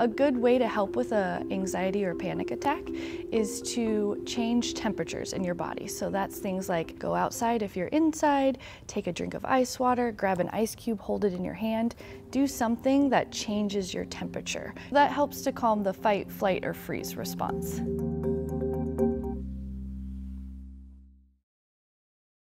A good way to help with a anxiety or panic attack is to change temperatures in your body. So that's things like go outside if you're inside, take a drink of ice water, grab an ice cube, hold it in your hand. Do something that changes your temperature. That helps to calm the fight, flight, or freeze response.